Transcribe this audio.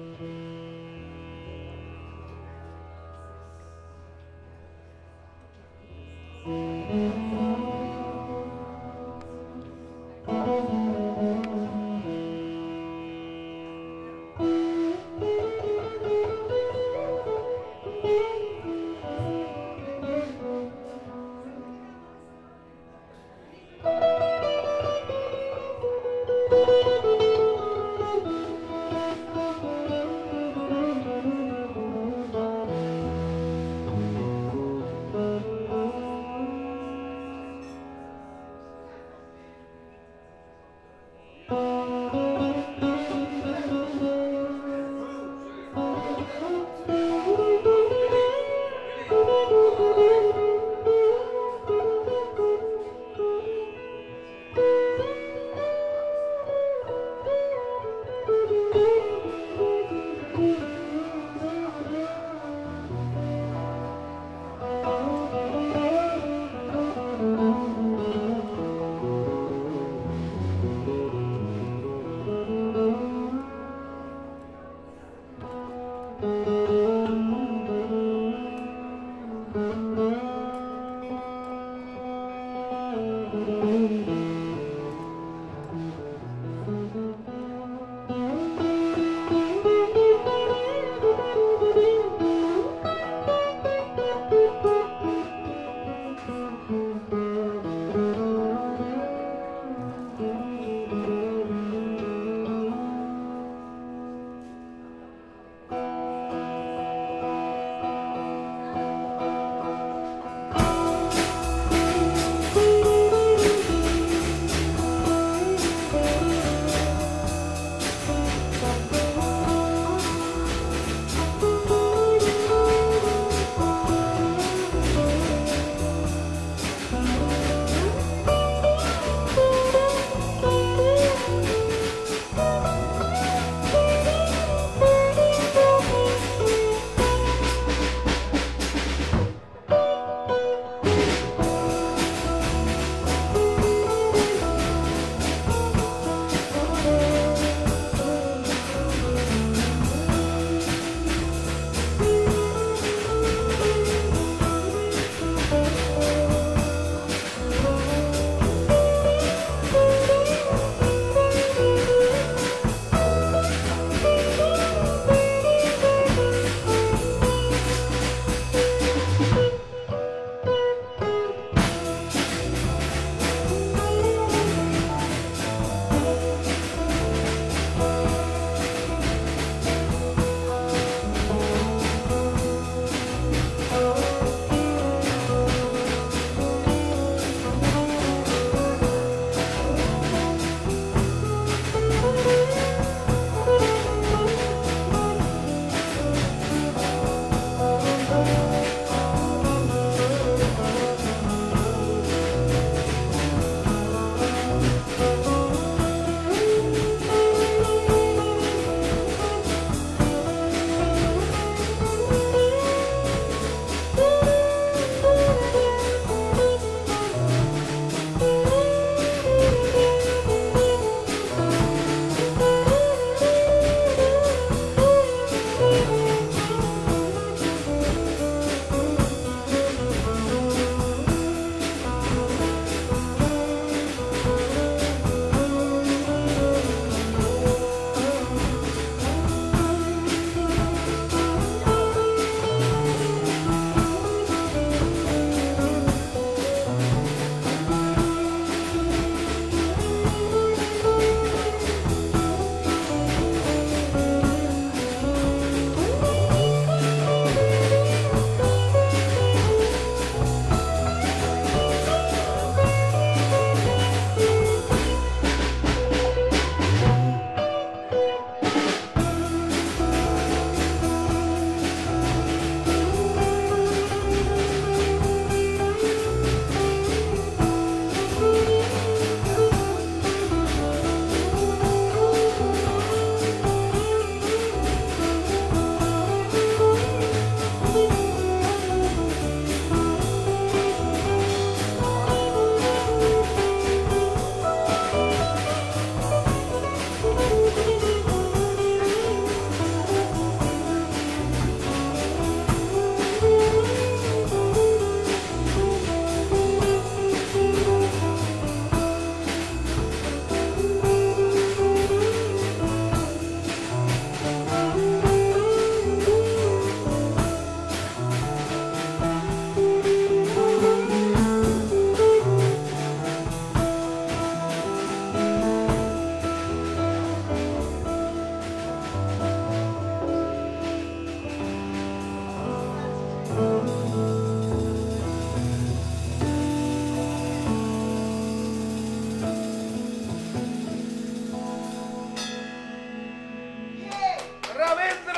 Quid est veramente